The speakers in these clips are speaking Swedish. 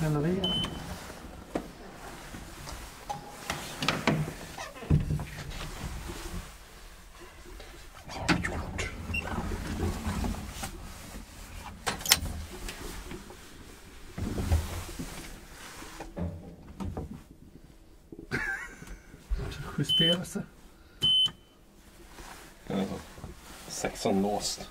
renovera. Justera sig. Ja. Sexan låst.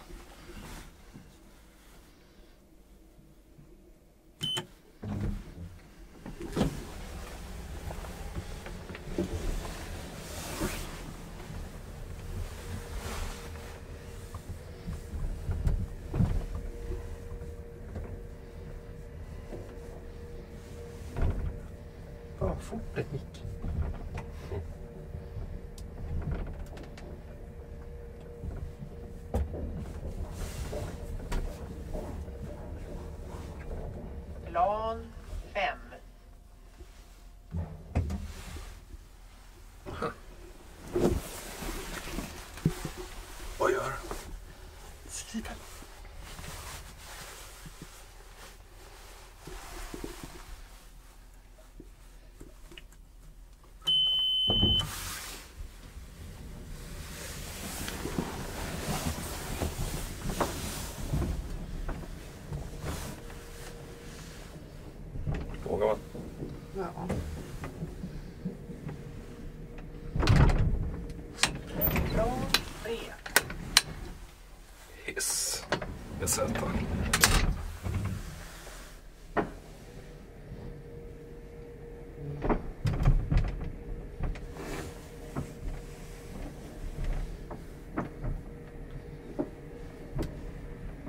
Vad fort det gick. Plan 5. Vad gör du? going. No. Bra det. Hiss. Jag sätter.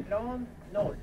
Plan noll.